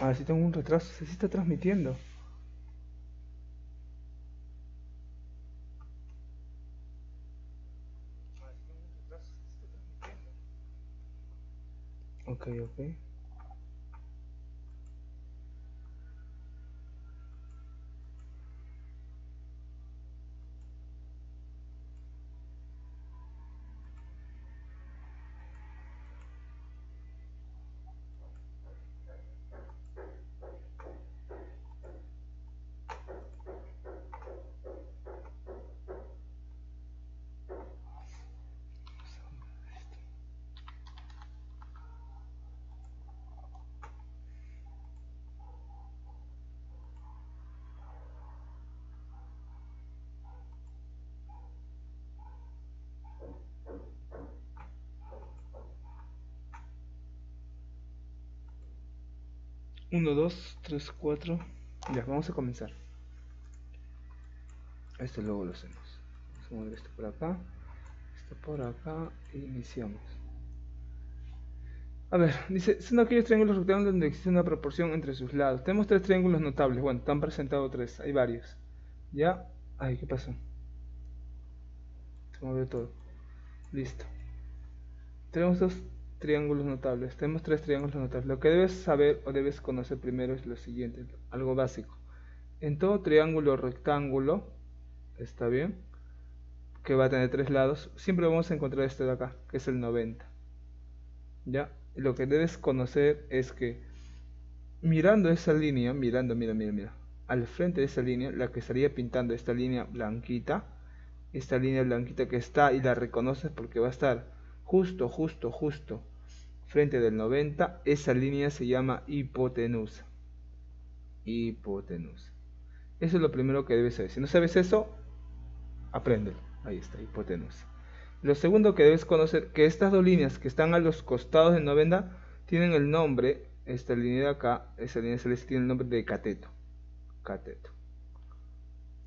Ah, sí tengo un retraso, se está transmitiendo. Ok, ok. Uno, dos, tres, cuatro. Ya, vamos a comenzar. Esto luego lo hacemos. Vamos a mover esto por acá. Esto por acá. E iniciamos. A ver, dice, son aquellos triángulos rectángulos donde existe una proporción entre sus lados. Tenemos tres triángulos notables. Bueno, están presentados tres. Hay varios. ¿Ya? Ay, ¿qué pasó? Se movió todo. Listo. Tenemos dos triángulos notables. Tenemos tres triángulos notables. Lo que debes saber o debes conocer primero es lo siguiente, algo básico. En todo triángulo rectángulo, está bien, que va a tener tres lados, siempre vamos a encontrar este de acá, que es el 90. ¿Ya? Lo que debes conocer es que mirando esa línea, mirando, mira, mira, mira, al frente de esa línea, la que estaría pintando esta línea blanquita, esta línea blanquita que está y la reconoces porque va a estar justo, justo, justo frente del 90, esa línea se llama hipotenusa. Hipotenusa. Eso es lo primero que debes saber. Si no sabes eso, apréndelo. Ahí está, hipotenusa. Lo segundo que debes conocer, que estas dos líneas que están a los costados del 90 tienen el nombre, esta línea de acá, esa línea celeste tiene el nombre de cateto. Cateto.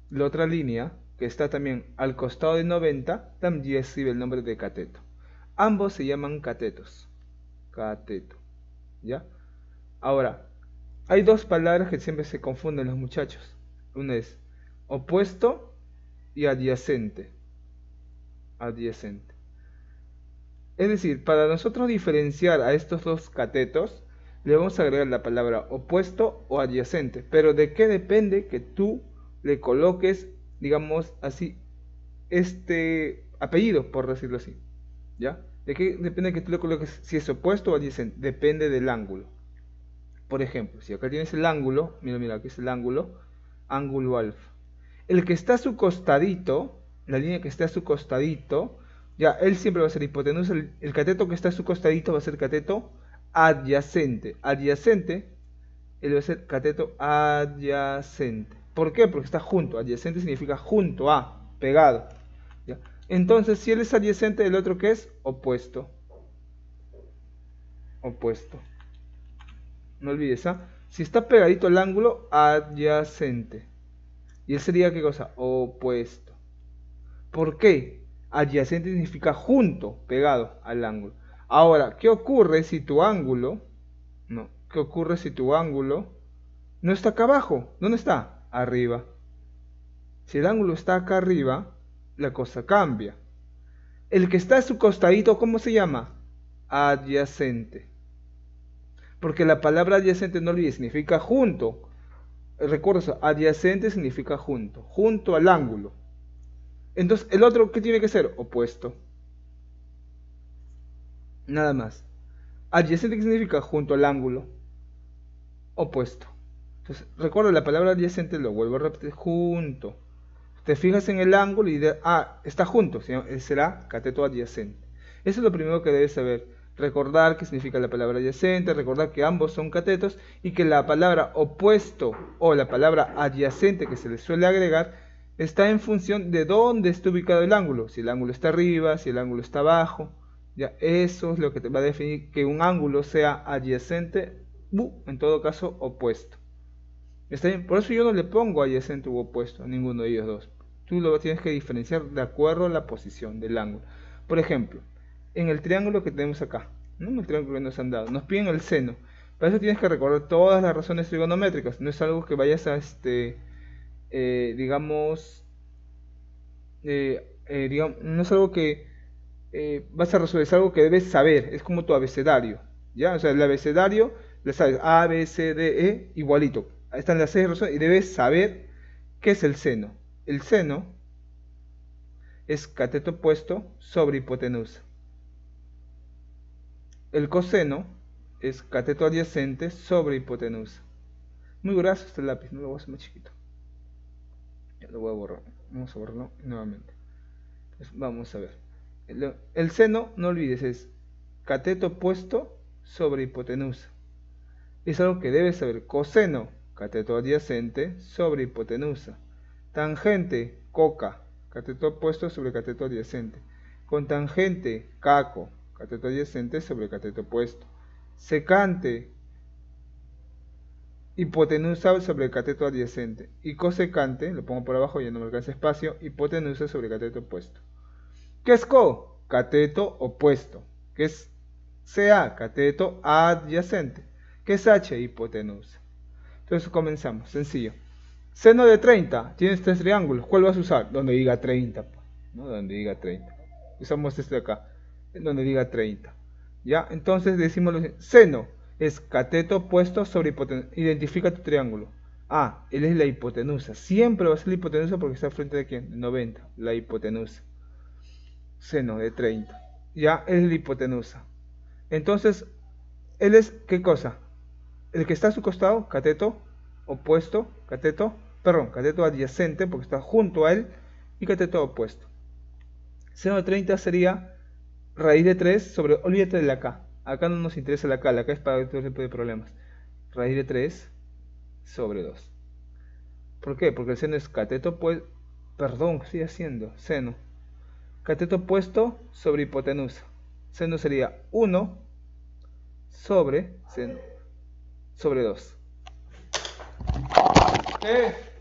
La otra línea, que está también al costado del 90, también recibe el nombre de cateto. Ambos se llaman catetos cateto. ¿Ya? Ahora, hay dos palabras que siempre se confunden los muchachos. Una es opuesto y adyacente. Adyacente. Es decir, para nosotros diferenciar a estos dos catetos, le vamos a agregar la palabra opuesto o adyacente. Pero ¿de qué depende que tú le coloques, digamos así, este apellido, por decirlo así? ¿Ya? ¿De qué depende que tú le coloques si es opuesto o adyacente? Depende del ángulo. Por ejemplo, si acá tienes el ángulo, mira, mira, aquí es el ángulo, ángulo alfa. El que está a su costadito, la línea que está a su costadito, ya, él siempre va a ser hipotenusa. El, el cateto que está a su costadito va a ser cateto adyacente. Adyacente, él va a ser cateto adyacente. ¿Por qué? Porque está junto. Adyacente significa junto a, pegado. ¿ya? Entonces, si él es adyacente del otro, ¿qué es? Opuesto. Opuesto. No olvides, ¿ah? Si está pegadito al ángulo, adyacente. Y él sería, ¿qué cosa? Opuesto. ¿Por qué? Adyacente significa junto, pegado al ángulo. Ahora, ¿qué ocurre si tu ángulo, no, qué ocurre si tu ángulo no está acá abajo? ¿Dónde está? Arriba. Si el ángulo está acá arriba, la cosa cambia. El que está a su costadito, ¿cómo se llama? Adyacente. Porque la palabra adyacente no olvides, significa junto. Recuerda adyacente significa junto, junto al ángulo. Entonces, el otro, ¿qué tiene que ser? Opuesto. Nada más. Adyacente, ¿qué significa? Junto al ángulo. Opuesto. Entonces, recuerda la palabra adyacente, lo vuelvo a repetir, junto te fijas en el ángulo y ah, está junto, será cateto adyacente. Eso es lo primero que debes saber. Recordar qué significa la palabra adyacente, recordar que ambos son catetos y que la palabra opuesto o la palabra adyacente que se le suele agregar está en función de dónde está ubicado el ángulo. Si el ángulo está arriba, si el ángulo está abajo. Ya, eso es lo que te va a definir que un ángulo sea adyacente, u, en todo caso opuesto. Por eso yo no le pongo adyacente u opuesto a ninguno de ellos dos. Tú lo tienes que diferenciar de acuerdo a la posición del ángulo. Por ejemplo, en el triángulo que tenemos acá, ¿no? el triángulo que nos han dado, nos piden el seno. Para eso tienes que recordar todas las razones trigonométricas. No es algo que vayas a, este, eh, digamos, eh, eh, no es algo que vas a resolver, es algo que debes saber. Es como tu abecedario. ¿Ya? O sea, el abecedario, le sabes, A, B, C, D, E, igualito. Ahí están las seis razones y debes saber qué es el seno. El seno es cateto opuesto sobre hipotenusa. El coseno es cateto adyacente sobre hipotenusa. Muy grueso este lápiz, no lo voy a hacer más chiquito. Ya lo voy a borrar. Vamos a borrarlo nuevamente. vamos a ver. El, el, seno, no olvides, es cateto opuesto sobre hipotenusa. Es algo que debes saber. Coseno, cateto adyacente sobre hipotenusa. Tangente, coca, cateto opuesto sobre cateto adyacente. Con tangente, caco, cateto adyacente sobre cateto opuesto. Secante, hipotenusa sobre cateto adyacente. Y cosecante, lo pongo por abajo, ya no me alcanza espacio, hipotenusa sobre cateto opuesto. ¿Qué es co? Cateto opuesto. ¿Qué es CA? Cateto adyacente. ¿Qué es H? Hipotenusa. Entonces comenzamos, sencillo. Seno de 30, tienes tres triángulos. ¿Cuál vas a usar? Donde diga 30. Pues, ¿no? Donde diga 30. Usamos este de acá. Donde diga 30. ¿Ya? Entonces decimos seno es cateto opuesto sobre hipotenusa. Identifica tu triángulo. Ah, él es la hipotenusa. Siempre va a ser la hipotenusa porque está frente de quién? 90. La hipotenusa. Seno de 30. Ya, él es la hipotenusa. Entonces, él es, ¿qué cosa? El que está a su costado, cateto opuesto, cateto, perdón, cateto adyacente porque está junto a él y cateto opuesto. Seno de 30 sería raíz de 3 sobre, olvídate de la K, acá no nos interesa la K, la K es para otro tipo de problemas. Raíz de 3 sobre 2. ¿Por qué? Porque el seno es cateto opuesto, perdón, ¿qué estoy haciendo? Seno. Cateto opuesto sobre hipotenusa. Seno sería 1 sobre seno sobre 2. ¿Qué? ¿Qué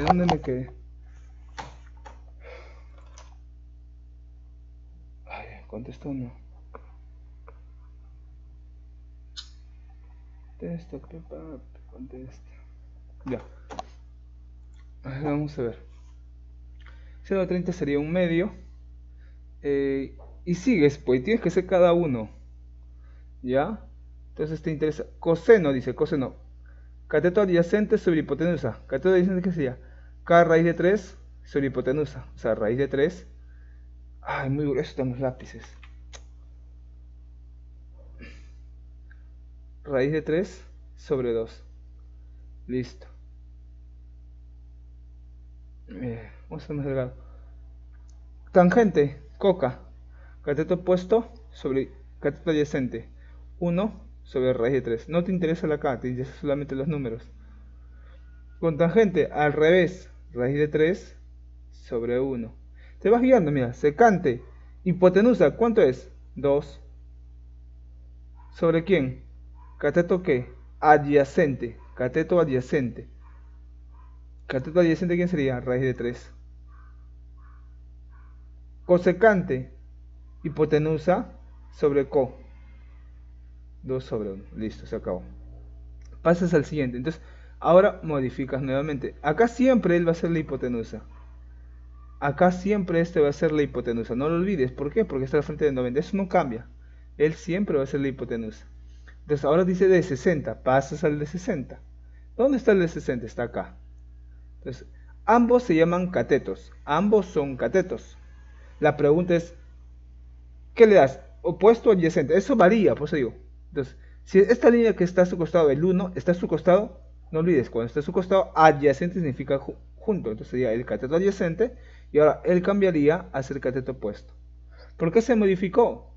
¿Dónde me quedé? Ay, contestó no. Contesta, Pepa, contesta. Ya. vamos a ver. 0.30 sería un medio. Eh, y sigues, pues tienes que ser cada uno. ¿Ya? Entonces te interesa. Coseno, dice, coseno. Cateto adyacente sobre hipotenusa. Cateto adyacente, ¿qué sería? K raíz de 3 sobre hipotenusa. O sea, raíz de 3. Ay, muy grueso están los lápices. Raíz de 3 sobre 2. Listo. Eh, vamos a hacer más delgado. Tangente, coca. Cateto opuesto sobre cateto adyacente. 1 sobre raíz de 3. No te interesa la K, te interesa solamente los números. Con tangente al revés, raíz de 3 sobre 1. Te vas guiando, mira, secante, hipotenusa, ¿cuánto es? 2. ¿Sobre quién? Cateto qué? Adyacente, cateto adyacente. Cateto adyacente, ¿quién sería? Raíz de 3. Cosecante, hipotenusa sobre co. 2 sobre 1. Listo, se acabó. Pasas al siguiente. Entonces, ahora modificas nuevamente. Acá siempre él va a ser la hipotenusa. Acá siempre este va a ser la hipotenusa. No lo olvides. ¿Por qué? Porque está al frente de 90. Eso no cambia. Él siempre va a ser la hipotenusa. Entonces, ahora dice de 60. Pasas al de 60. ¿Dónde está el de 60? Está acá. Entonces, ambos se llaman catetos. Ambos son catetos. La pregunta es, ¿qué le das? ¿Opuesto o adyacente? Eso varía, por eso digo. Entonces, si esta línea que está a su costado, el 1, está a su costado, no olvides, cuando está a su costado, adyacente significa junto. Entonces sería el cateto adyacente y ahora él cambiaría a ser cateto opuesto. ¿Por qué se modificó?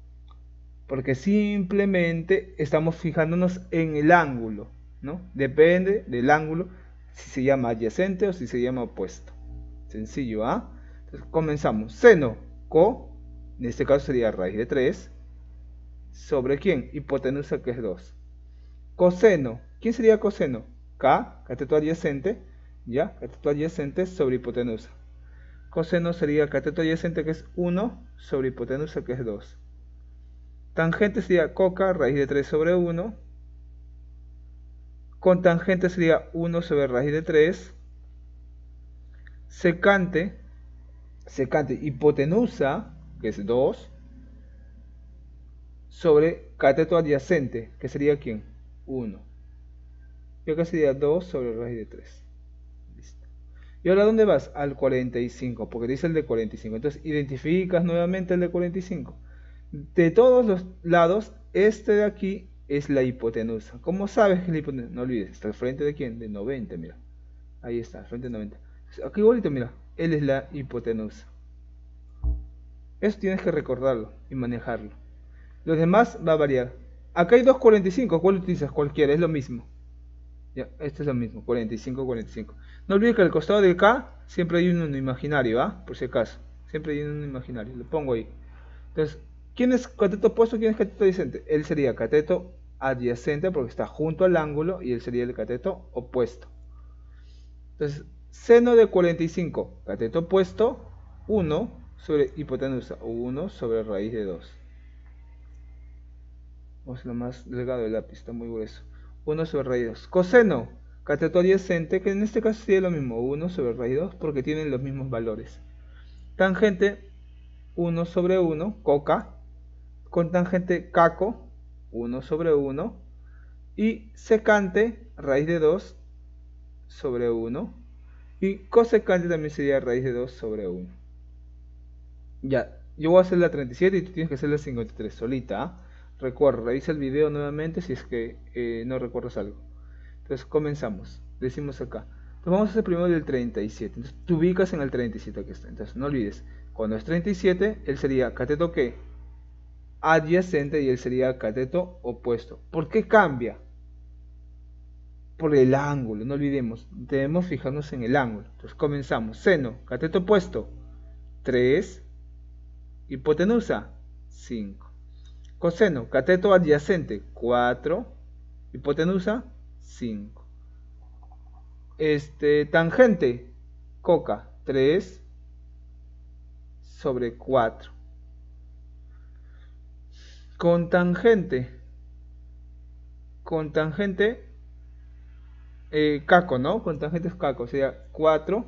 Porque simplemente estamos fijándonos en el ángulo, ¿no? Depende del ángulo si se llama adyacente o si se llama opuesto. Sencillo, ¿ah? Entonces comenzamos. Seno, co, en este caso sería raíz de 3, ¿Sobre quién? Hipotenusa que es 2. Coseno. ¿Quién sería coseno? K, cateto adyacente, ¿ya? Cateto adyacente sobre hipotenusa. Coseno sería cateto adyacente que es 1 sobre hipotenusa que es 2. Tangente sería coca, raíz de 3 sobre 1. Con tangente sería 1 sobre raíz de 3. Secante, secante hipotenusa, que es 2 sobre cateto adyacente, que sería quién? 1. Y acá sería 2 sobre raíz de 3. Listo. ¿Y ahora dónde vas? Al 45, porque dice el de 45. Entonces identificas nuevamente el de 45. De todos los lados, este de aquí es la hipotenusa. ¿Cómo sabes que es la hipotenusa? No olvides, está al frente de quién? De 90, mira. Ahí está, al frente de 90. Aquí igualito, mira, él es la hipotenusa. Eso tienes que recordarlo y manejarlo. Los demás va a variar. Acá hay 2.45, ¿cuál utilizas? Cualquiera, es lo mismo. Ya, este es lo mismo, 45, 45. No olvides que al costado de K siempre hay un imaginario, ¿ah? Por si acaso. Siempre hay un imaginario, lo pongo ahí. Entonces, ¿quién es cateto opuesto? ¿Quién es cateto adyacente? Él sería cateto adyacente porque está junto al ángulo y él sería el cateto opuesto. Entonces, seno de 45, cateto opuesto, 1 sobre hipotenusa, 1 sobre raíz de 2 vamos a lo más delgado del lápiz, está muy grueso. 1 sobre raíz 2. Coseno, cateto adyacente, que en este caso sería lo mismo, 1 sobre raíz 2, porque tienen los mismos valores. Tangente, 1 sobre 1, coca. Con tangente, caco, 1 sobre 1. Y secante, raíz de 2 sobre 1. Y cosecante también sería raíz de 2 sobre 1. Ya, yo voy a hacer la 37 y tú tienes que hacer la 53 solita. ¿ah? Recuerda, revisa el video nuevamente si es que eh, no recuerdas algo. Entonces comenzamos. Decimos acá. Entonces vamos a hacer primero el 37. Entonces te ubicas en el 37 que está. Entonces no olvides. Cuando es 37, él sería cateto que adyacente y él sería cateto opuesto. ¿Por qué cambia? Por el ángulo, no olvidemos. Debemos fijarnos en el ángulo. Entonces comenzamos. Seno, cateto opuesto, 3. Hipotenusa, 5. Coseno, cateto adyacente, 4. Hipotenusa, 5. Este, tangente, coca, 3 sobre 4. Con tangente, con tangente, eh, caco, ¿no? Con tangente es caco, sería 4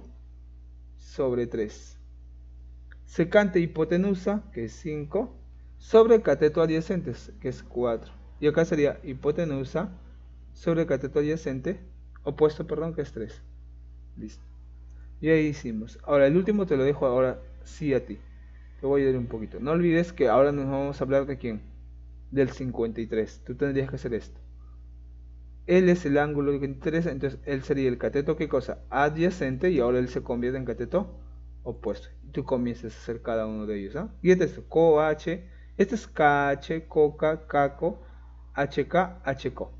sobre 3. Secante hipotenusa, que es 5 sobre cateto adyacente, que es 4. Y acá sería hipotenusa sobre cateto adyacente, opuesto, perdón, que es 3. Listo. Y ahí hicimos. Ahora, el último te lo dejo ahora sí a ti. Te voy a ir un poquito. No olvides que ahora nos vamos a hablar de quién. Del 53. Tú tendrías que hacer esto. él es el ángulo que interesa, entonces él sería el cateto, ¿qué cosa? Adyacente y ahora él se convierte en cateto opuesto. Tú comienzas a hacer cada uno de ellos. ¿ah? Y este es COH, este es KH, COCA, CACO, HK, HCO.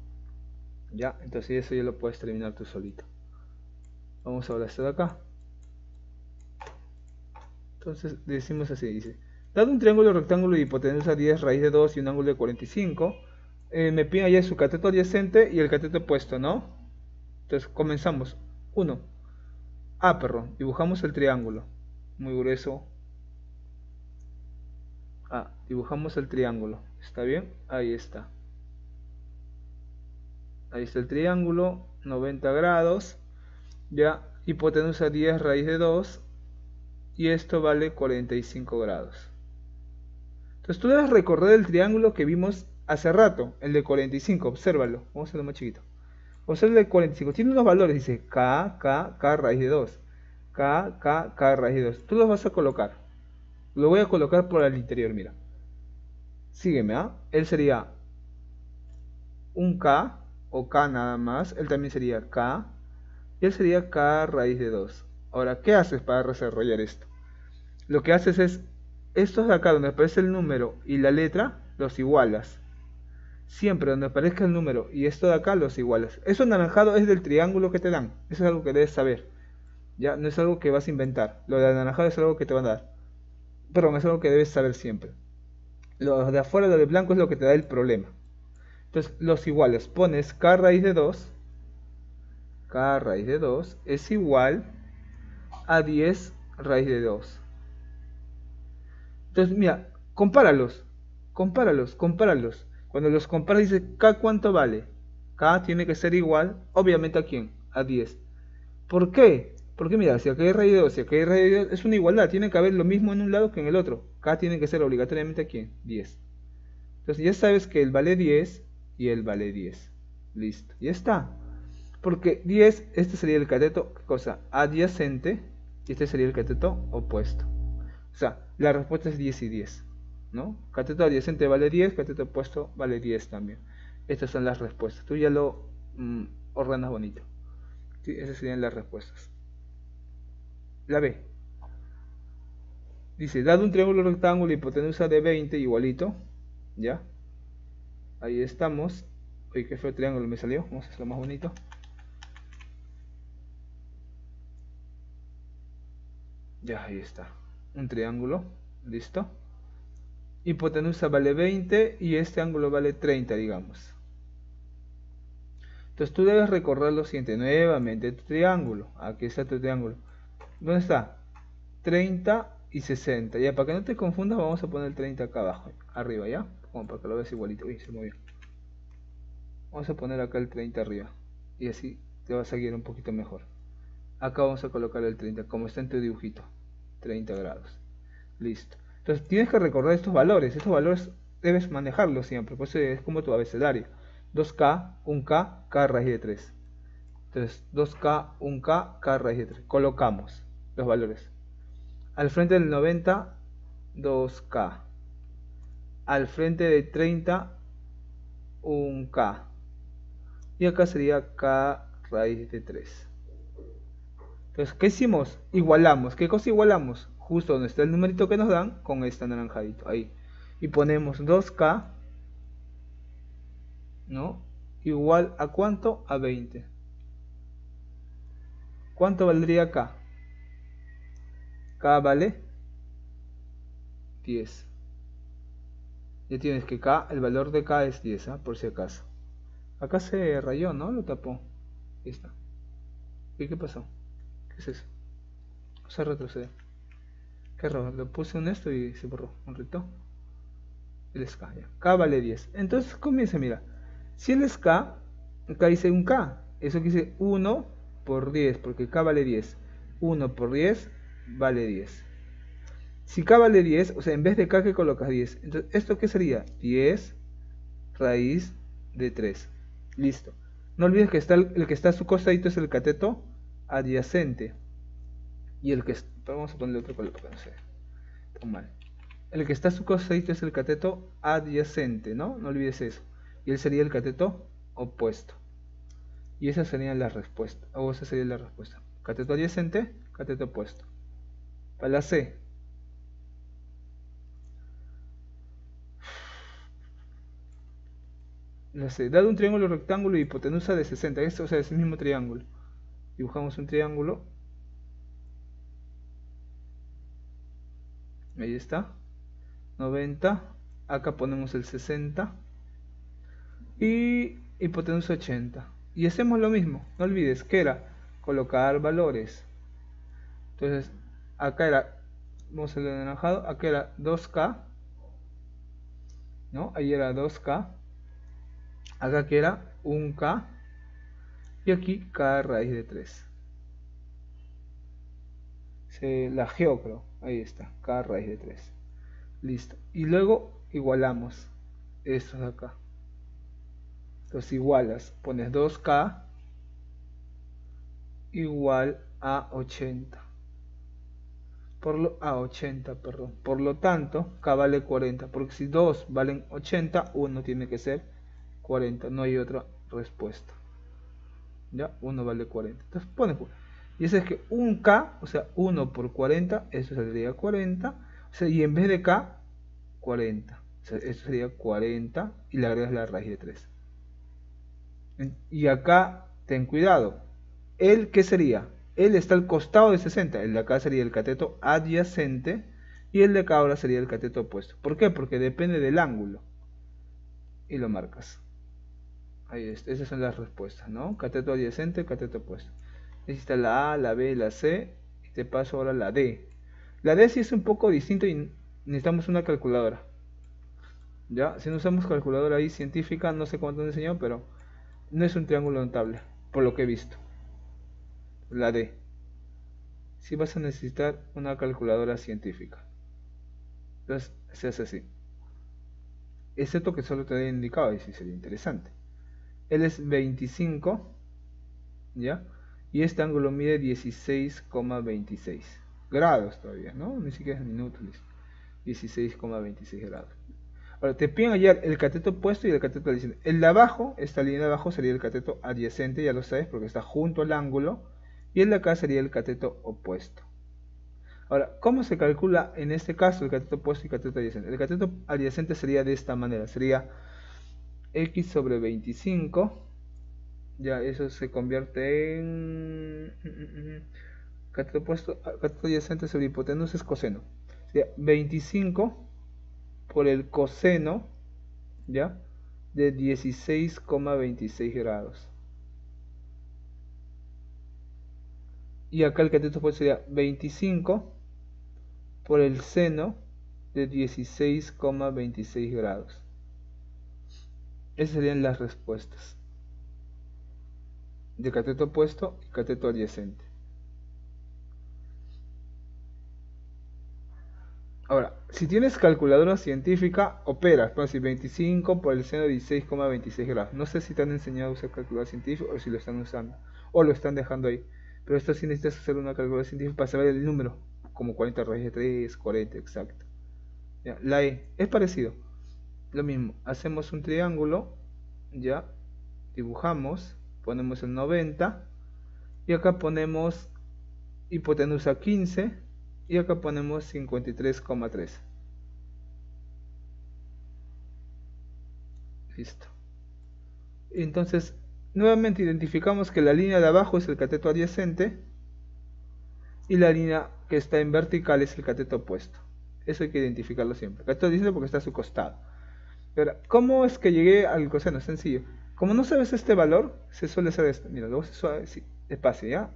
Ya, entonces eso ya lo puedes terminar tú solito. Vamos a hablar esto de acá. Entonces decimos así, dice, dado un triángulo rectángulo de hipotenusa 10 raíz de 2 y un ángulo de 45, eh, me piden allá su cateto adyacente y el cateto opuesto, ¿no? Entonces comenzamos. 1. Ah, perro, dibujamos el triángulo. Muy grueso. Ah, dibujamos el triángulo. ¿Está bien? Ahí está. Ahí está el triángulo, 90 grados. Ya, hipotenusa 10 raíz de 2. Y esto vale 45 grados. Entonces tú debes recorrer el triángulo que vimos hace rato, el de 45, obsérvalo, vamos a hacerlo más chiquito. Observa el de 45, tiene unos valores, dice K, K, K raíz de 2. K, K, K raíz de 2. Tú los vas a colocar. Lo voy a colocar por el interior, mira. Sígueme, ¿ah? Él sería un K, o K nada más. Él también sería K. Y él sería K raíz de 2. Ahora, ¿qué haces para desarrollar esto? Lo que haces es, estos de acá donde aparece el número y la letra, los igualas siempre donde aparezca el número y esto de acá los iguales. Eso anaranjado es del triángulo que te dan. Eso es algo que debes saber. Ya no es algo que vas a inventar. Lo de anaranjado es algo que te van a dar. Perdón, es algo que debes saber siempre. Lo de afuera, lo de blanco es lo que te da el problema. Entonces, los iguales. Pones k raíz de 2. k raíz de 2 es igual a 10 raíz de 2. Entonces, mira, compáralos. Compáralos, compáralos. Cuando los comparas dice K cuánto vale. K tiene que ser igual, obviamente a quién? A 10. ¿Por qué? Porque mira, si acá hay raíz de 2, si acá hay raíz de 2, es una igualdad. Tiene que haber lo mismo en un lado que en el otro. K tiene que ser obligatoriamente a quién? 10. Entonces ya sabes que el vale 10 y el vale 10. Listo. Ya está. Porque 10, este sería el cateto, ¿qué cosa? Adyacente. Y este sería el cateto opuesto. O sea, la respuesta es 10 y 10. ¿no? Cateto adyacente vale 10, cateto opuesto vale 10 también. Estas son las respuestas. Tú ya lo mm, ordenas bonito. Esas serían las respuestas. La B. Dice, dado un triángulo rectángulo hipotenusa de 20 igualito, ¿ya? Ahí estamos. Oye, qué feo triángulo me salió. Vamos a hacerlo más bonito. Ya, ahí está. Un triángulo. Listo hipotenusa vale 20 y este ángulo vale 30, digamos. Entonces tú debes recorrer lo siguiente, nuevamente tu triángulo, aquí está tu triángulo. ¿Dónde está? 30 y 60. Ya, para que no te confundas, vamos a poner 30 acá abajo, arriba, ¿ya? Como para que lo veas igualito. Uy, se movió. Vamos a poner acá el 30 arriba. Y así te vas a guiar un poquito mejor. Acá vamos a colocar el 30, como está en tu dibujito. 30 grados. Listo. Entonces tienes que recordar estos valores. Estos valores debes manejarlos siempre. Pues es como tu abecedario. 2K, 1K, K raíz de 3. Entonces 2K, 1K, K raíz de 3. Colocamos los valores. Al frente del 90, 2K. Al frente de 30, 1K. Y acá sería K raíz de 3. Entonces, ¿qué hicimos? Igualamos. ¿Qué cosa igualamos? justo donde está el numerito que nos dan con este anaranjadito ahí y ponemos 2k no igual a cuánto a 20 cuánto valdría k k vale 10 ya tienes que k el valor de k es 10 ¿ah? por si acaso acá se rayó no lo tapó ahí está ¿y qué pasó? ¿qué es eso? se retrocede Qué raro, le puse un esto y se borró. Un rito. El SK, ya. K vale 10. Entonces comienza, mira. Si el SK, acá dice un K. Eso dice 1 por 10, porque K vale 10. 1 por 10 vale 10. Si K vale 10, o sea, en vez de K que colocas 10. Entonces, ¿esto qué sería? 10 raíz de 3. Listo. No olvides que está el, que está a su costadito es el cateto adyacente. Y el que vamos a ponerle otro color no sé mal. El que está a su costadito es el cateto adyacente, ¿no? No olvides eso. Y él sería el cateto opuesto. Y esa sería la respuesta, o esa sería la respuesta. Cateto adyacente, cateto opuesto. Para la C. La C. Dado un triángulo rectángulo y hipotenusa de 60, esto, o sea, es el mismo triángulo. Dibujamos un triángulo. Ahí está. 90. Acá ponemos el 60. Y hipotenusa 80. Y hacemos lo mismo. No olvides que era colocar valores. Entonces, acá era, vamos a el anaranjado, acá era 2K, ¿no? Ahí era 2K, acá que era 1K, y aquí K raíz de 3. Se la geocro, ahí está, K raíz de 3. Listo. Y luego igualamos estos de acá. Los igualas, pones 2K igual a 80 por lo, a 80 perdón. Por lo tanto k vale 40 porque si 2 valen 80 1 tiene que ser 40 no hay otra respuesta. Ya 1 vale 40 entonces pone y eso es que un k o sea 1 por 40 eso sería 40 o sea y en vez de k 40 o eso sería 40 y le agregas la raíz de 3 y acá ten cuidado. El qué sería él está al costado de 60. El de acá sería el cateto adyacente y el de acá ahora sería el cateto opuesto. ¿Por qué? Porque depende del ángulo. Y lo marcas. Ahí está. Esas son las respuestas, ¿no? Cateto adyacente, cateto opuesto. Necesitas la A, la B, la C. Y te paso ahora la D. La D sí es un poco distinto y necesitamos una calculadora. ¿Ya? Si no usamos calculadora ahí científica, no sé te han enseñado, pero no es un triángulo notable, por lo que he visto la D. Si vas a necesitar una calculadora científica. Entonces se hace así. Excepto que solo te haya indicado y si sería interesante. Él es 25, ¿ya? Y este ángulo mide 16,26 grados todavía, ¿no? Ni siquiera es minutos, 16,26 grados. Ahora, te piden hallar el cateto opuesto y el cateto adyacente. El de abajo, esta línea de abajo sería el cateto adyacente, ya lo sabes, porque está junto al ángulo y el de acá sería el cateto opuesto. Ahora, ¿cómo se calcula en este caso el cateto opuesto y el cateto adyacente? El cateto adyacente sería de esta manera, sería x sobre 25, ya eso se convierte en cateto opuesto, cateto adyacente sobre hipotenusa es coseno, sería 25 por el coseno, ya, de 16,26 grados. Y acá el cateto opuesto sería 25 por el seno de 16,26 grados. Esas serían las respuestas de cateto opuesto y cateto adyacente. Ahora, si tienes calculadora científica, operas, por decir 25 por el seno de 16,26 grados. No sé si te han enseñado a usar calculadora científica o si lo están usando o lo están dejando ahí. Pero esto sí necesitas hacer una calculadora científica para saber el número, como 40 raíz de 3, 40, exacto. la E es parecido. Lo mismo, hacemos un triángulo, ya, dibujamos, ponemos el 90, y acá ponemos hipotenusa 15, y acá ponemos 53,3. Listo. Entonces, Nuevamente identificamos que la línea de abajo es el cateto adyacente y la línea que está en vertical es el cateto opuesto. Eso hay que identificarlo siempre. Cateto adyacente porque está a su costado. Pero, ¿cómo es que llegué al coseno? Sencillo. Como no sabes este valor, se suele hacer esto. Mira, luego se suave, sí, despacio, ¿ya?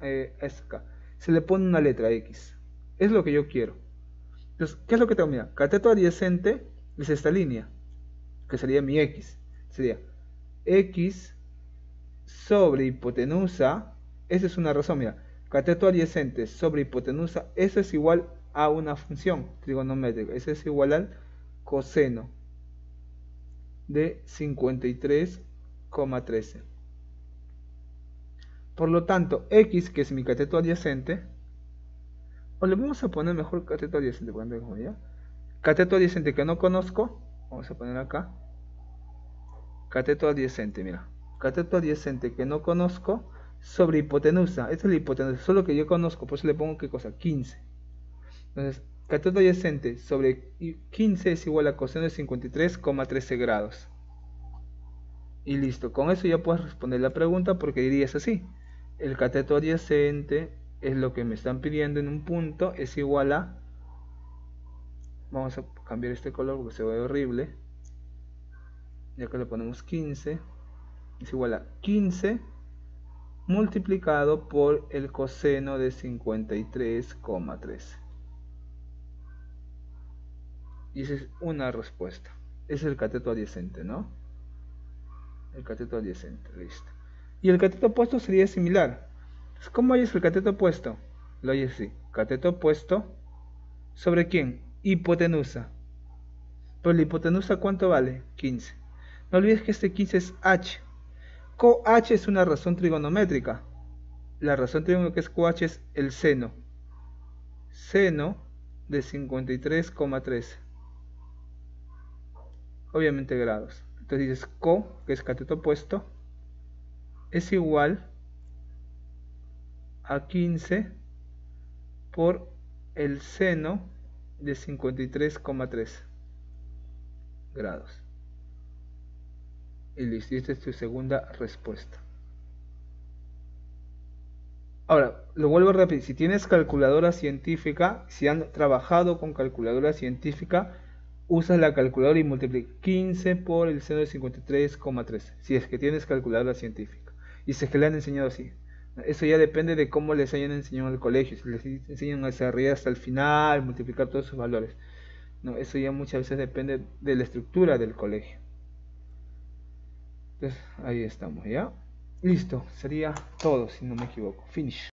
Eh, esto acá. Se le pone una letra X. Es lo que yo quiero. Entonces, ¿qué es lo que tengo? Mira, cateto adyacente es esta línea, que sería mi X. Sería X sobre hipotenusa, esa es una razón, mira, cateto adyacente sobre hipotenusa, eso es igual a una función trigonométrica, eso es igual al coseno de 53,13. Por lo tanto, x, que es mi cateto adyacente, o le vamos a poner mejor cateto adyacente, ¿ya? cateto adyacente que no conozco, vamos a poner acá, cateto adyacente, mira, cateto adyacente que no conozco sobre hipotenusa. Esta es la hipotenusa, solo que yo conozco, por eso le pongo qué cosa, 15. Entonces, cateto adyacente sobre 15 es igual a coseno de 53,13 grados. Y listo, con eso ya puedes responder la pregunta porque dirías así. El cateto adyacente es lo que me están pidiendo en un punto, es igual a... Vamos a cambiar este color porque se ve horrible. Ya que le ponemos 15, es igual a 15 multiplicado por el coseno de 53,3. Y esa es una respuesta. Es el cateto adyacente, ¿no? El cateto adyacente, listo. Y el cateto opuesto sería similar. ¿Cómo hay el cateto opuesto? Lo hay así. Cateto opuesto sobre quién? Hipotenusa. Pero la hipotenusa ¿cuánto vale? 15. No olvides que este 15 es h. COH es una razón trigonométrica. La razón trigonométrica es COH es el seno. Seno de 53,3. Obviamente grados. Entonces dices CO, que es cateto opuesto, es igual a 15 por el seno de 53,3 grados. Y esta es tu segunda respuesta. Ahora, lo vuelvo a repetir, si tienes calculadora científica, si han trabajado con calculadora científica, usas la calculadora y multiplica 15 por el seno de 53,3, si es que tienes calculadora científica. Y si es que le han enseñado así. Eso ya depende de cómo les hayan enseñado en el colegio. Si les enseñan a desarrollar hasta el final, multiplicar todos sus valores. No, eso ya muchas veces depende de la estructura del colegio. Entonces, ahí estamos, ¿ya? Listo, sería todo, si no me equivoco. Finish.